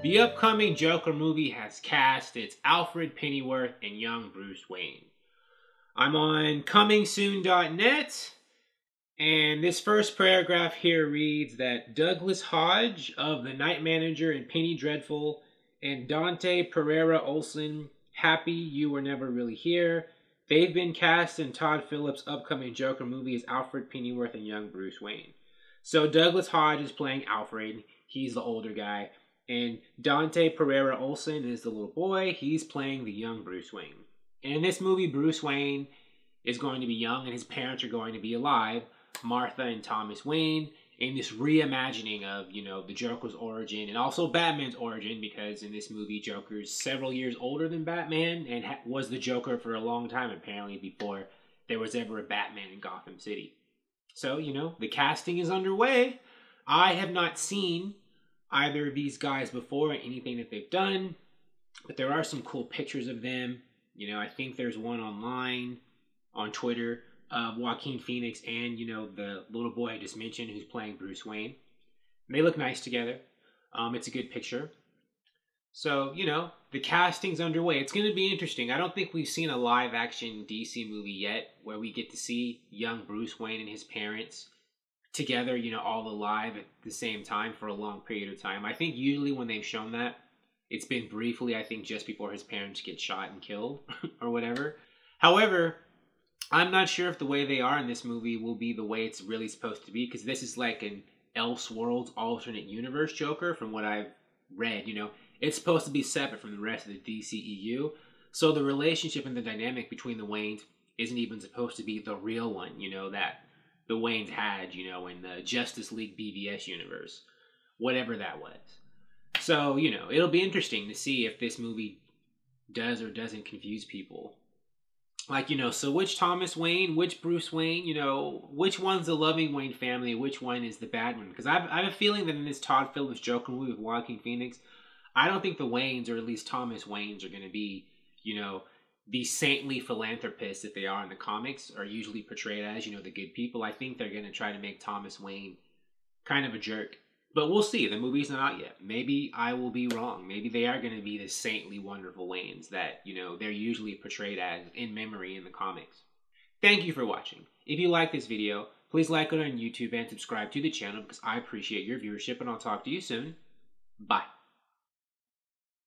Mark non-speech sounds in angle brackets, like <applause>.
The upcoming Joker movie has cast its Alfred Pennyworth and young Bruce Wayne. I'm on comingsoon.net, and this first paragraph here reads that Douglas Hodge of The Night Manager and Penny Dreadful and Dante Pereira Olson, Happy You Were Never Really Here, they've been cast in Todd Phillips' upcoming Joker movie as Alfred Pennyworth and young Bruce Wayne. So Douglas Hodge is playing Alfred, he's the older guy. And Dante Pereira Olson is the little boy. He's playing the young Bruce Wayne. And in this movie, Bruce Wayne is going to be young and his parents are going to be alive, Martha and Thomas Wayne, in this reimagining of, you know, the Joker's origin and also Batman's origin because in this movie, Joker's several years older than Batman and ha- was the Joker for a long time, apparently, before there was ever a Batman in Gotham City. So, you know, the casting is underway. I have not seen either of these guys before anything that they've done, but there are some cool pictures of them. You know, I think there's one online on Twitter of Joaquin Phoenix and, you know, the little boy I just mentioned who's playing Bruce Wayne. they look nice together. Um, it's a good picture. So, you know, the casting's underway. It's going to be interesting. I don't think we've seen a live action DC movie yet where we get to see young Bruce Wayne and his parents together, you know, all alive at the same time for a long period of time. I think usually when they've shown that, it's been briefly, I think, just before his parents get shot and killed <laughs> or whatever. However, I'm not sure if the way they are in this movie will be the way it's really supposed to be because this is like an Elseworlds alternate universe Joker from what I've read. You know, it's supposed to be separate from the rest of the DCEU. So the relationship and the dynamic between the Waynes isn't even supposed to be the real one, you know, that the Waynes had, you know, in the Justice League BVS universe, whatever that was. So, you know, it'll be interesting to see if this movie does or doesn't confuse people. Like, you know, so which Thomas Wayne, which Bruce Wayne, you know, which one's the loving Wayne family, which one is the bad one? Because I have a feeling that in this Todd Phillips Joker movie with Joaquin Phoenix, I don't think the Waynes, or at least Thomas Waynes, are going to be, you know, the saintly philanthropists that they are in the comics are usually portrayed as, you know, the good people. I think they're going to try to make Thomas Wayne kind of a jerk. But we'll see. The movie's not out yet. Maybe I will be wrong. Maybe they are going to be the saintly, wonderful Waynes that, you know, they're usually portrayed as in memory in the comics. Thank you for watching. If you like this video, please like it on YouTube and subscribe to the channel because I appreciate your viewership and I'll talk to you soon. Bye.